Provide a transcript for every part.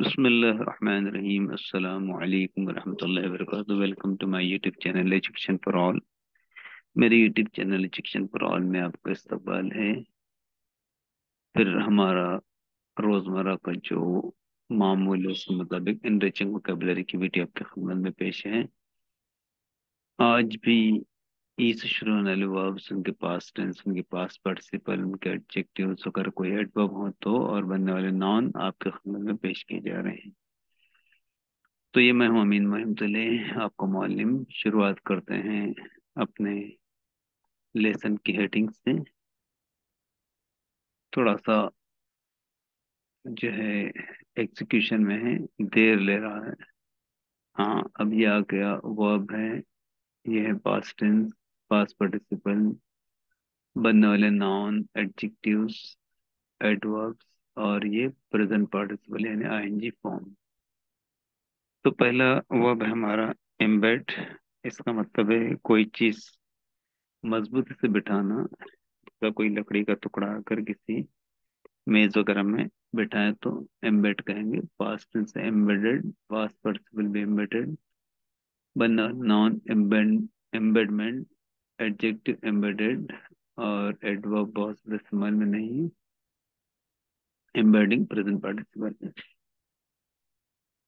बसमीम अल्लाम to my YouTube for all मेरे YouTube channel for all में आपका इस्तेबाल है। फिर हमारा रोज़मर्रा का जो मामूल उसके मुताबिक की वीडियो आपके खबर में पेश है। आज भी ई से शुरू वर्ब्स उनके पास टेंस उनके पास पार्टिसिपल उनके एडजेक्टिव्स अगर कोई एडवर्ब हो तो और बनने वाले नॉन आपके खिदमत में पेश किए जा रहे हैं। तो ये मैं हूँ अमीन महिम तले आपको मौलिम शुरुआत करते हैं अपने लेसन की हेडिंग से। थोड़ा सा जो है एग्जीक्यूशन में है, देर ले रहा है। हाँ अब ये आ गया वर्ब है, ये है पास्ट टेंस पास्ट पार्टिसिपल बनने वाले नाउन एडजेक्टिव्स एडवर्ब्स और ये प्रेजेंट पार्टिसिपल यानी आईएनजी फॉर्म तो पहला वर्ब है हमारा एम्बेड इसका मतलब है कोई चीज़ मजबूती से बिठाना जैसा कोई लकड़ी का टुकड़ा अगर किसी मेज वगैरह में बिठाए तो एम्बेड कहेंगे। Past tense embedded past participle भी एम्बेडेड बनना non embed embedment adjective embedded और एडवर्ब बहुत ज़्यादा इस्तेमाल में नहीं। है एम्बेडिंग प्रेजेंट पार्टिसिपल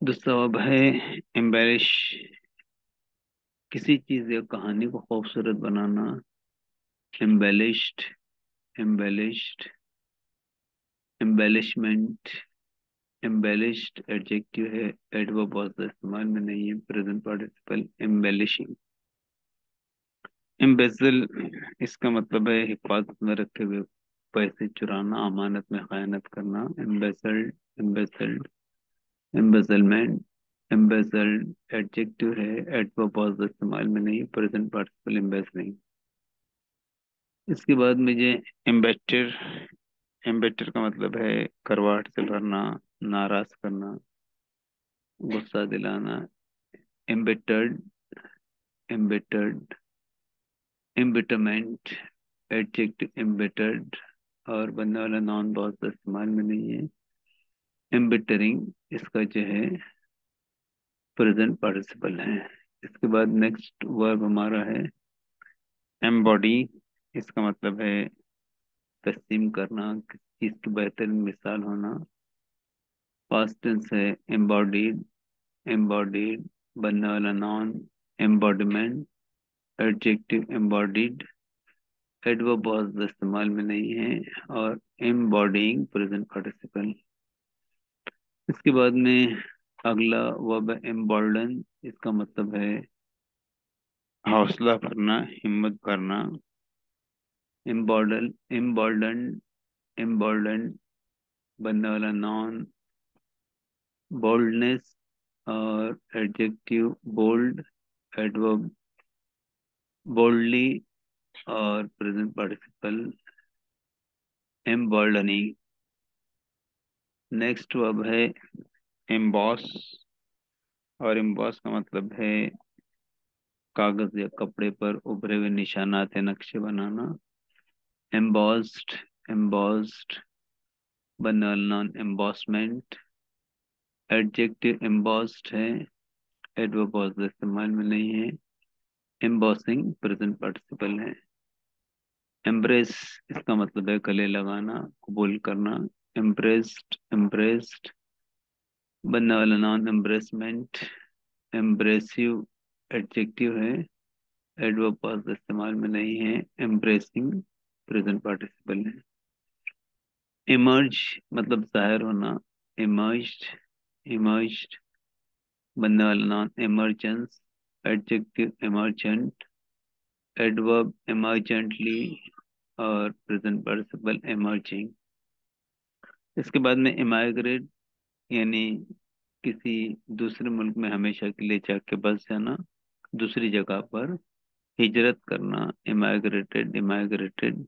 दूसरा वर्ब है एम्बेलिश किसी चीज़ या कहानी को खूबसूरत बनाना। Embellished embellished, embellishment. Embellished adjective है। एडवर्ब बहुत इस्तेमाल में नहीं है। Present participle embellishing. एम्बेजल इसका मतलब है हिफाजत में रखे हुए पैसे चुराना, अमानत में खयानत करना। Embezzled embezzled embezzlement embezzled adjective है ज़्यादा इस्तेमाल में नहीं, प्रेजेंट पार्टिसिपल एम्बेसलिंग इसके बाद मुझे एम्बेटर एम्बेटर का मतलब है करवाट से भरना नाराज़ करना, गुस्सा दिलाना। Embittered embittered embitterment adjective embittered और बनने वाला नॉन बहुत इस्तेमाल में नहीं है। एम्बिटरिंग इसका जो है प्रेजेंट पार्टिसिपल है। इसके बाद नेक्स्ट वर्ब हमारा है एम्बॉडी इसका मतलब है तस्लीम करना किसी की बेहतरीन मिसाल होना। पास्ट टेंस है एम्बॉडीड एम्बॉडीड बनने वाला noun embodiment adjective embodied adverb बहुत इस्तेमाल में नहीं है और एम्बॉडिंग प्रेजेंट पार्टिसिपल इसके बाद में अगला वर्ब एम्बॉल्डन इसका मतलब है हौसला भरना हिम्मत भरना एम्बॉर्डन एम्बॉल्डन एम्बॉल्डन बनने वाला नॉन बोल्डनेस और एडजेक्टिव बोल्ड एडवर्ब बोल्डली और present participle emboldening next verb है एम्बॉस और एम्बॉस का मतलब है कागज़ या कपड़े पर उभरे हुए निशानात या नक्शे बनाना। Embossed embossed non embossment adjective embossed है एडवर्ब इस्तेमाल में नहीं है। एम्बॉसिंग प्रेजेंट पार्टिसिपल है। एम्ब्रेस इसका मतलब है गले लगाना, कबूल करना। एम्ब्रेस्ड एम्ब्रेस्ड बनने वाला नॉन एम्ब्रेसमेंट एम्ब्रेसिव एडजेक्टिव है। एडवर्ब बहुत इस्तेमाल में नहीं है। एम्ब्रेसिंग प्रेजेंट पार्टिसिपल है। इमर्ज मतलब ज़ाहिर होना। इमर्ज्ड इमर्ज्ड बनने वाला noun emergence adjective emergent adverb emergently और प्रेजेंट पार्टिसिपल इमर्जिंग इसके बाद में इमाइग्रेट यानी किसी दूसरे मुल्क में हमेशा के लिए जाके बस जाना, दूसरी जगह पर हिजरत करना इमाइग्रेटेड इमाइग्रेटेड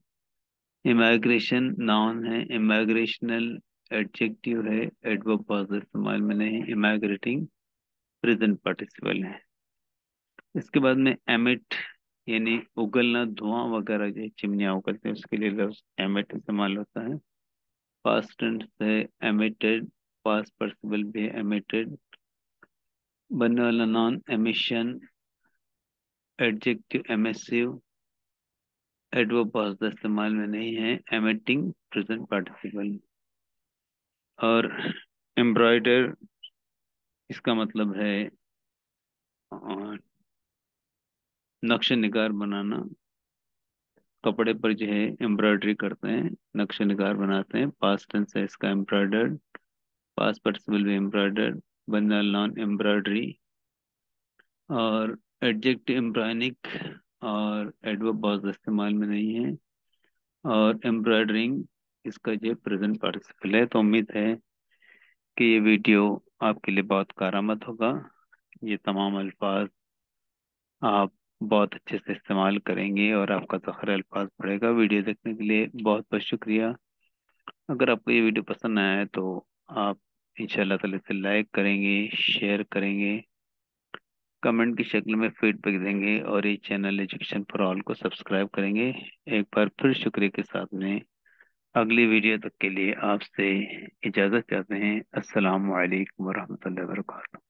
इमाइग्रेशन नाउन है इमाइग्रेशनल एडजेक्टिव है एडवर्ब बहुत इस्तेमाल में नहीं इमाइग्रेटिंग प्रेजेंट पार्टिसिपल है। इसके बाद में एमिट यानी उगलना धुआँ वगैरह जो चिमनियाँ उगलते हैं। उसके लिए लफ्ज एमिट इस्तेमाल होता है। पास्ट टेंस है एमिटेड पास पर्सिबल भी एमिटेड बनने वाला noun emission adjective emissive adverb बहुत इस्तेमाल में नहीं है। एमिटिंग प्रेजेंट पार्टिसिपल और एम्ब्रॉयडर इसका मतलब है नक्श निगार बनाना। कपड़े पर जो है एम्ब्रॉयडरी करते हैं नक्श निगार बनाते हैं। पास्ट टेंस है इसका एम्ब्रॉयडर्ड पास्ट पार्टिसिपल भी एम्ब्रॉयडर्ड बनना नॉन एम्ब्रॉयडरी और एडजेक्टिव एम्ब्रॉयनिक और एडवर्ब बहुत इस्तेमाल में नहीं है। और एम्ब्रॉयडरिंग इसका जो प्रेजेंट पार्टिसिपल है। तो उम्मीद है कि ये वीडियो आपके लिए बहुत कारामद होगा। ये तमाम अल्फाज आप बहुत अच्छे से इस्तेमाल करेंगे और आपका ज़ख़र अल्फाज बढ़ेगा वीडियो देखने के लिए। बहुत बहुत शुक्रिया। अगर आपको ये वीडियो पसंद आया है तो आप इंशाल्लाह ताला इसे लाइक करेंगे, शेयर करेंगे, कमेंट की शक्ल में फीडबैक देंगे और ये चैनल एजुकेशन फॉर ऑल को सब्सक्राइब करेंगे। एक बार फिर शुक्रिया के साथ में। अगली वीडियो तक के लिए आपसे इजाज़त चाहते हैं। वालेकुम वरहमतुल्लाहि वबरकातुहू।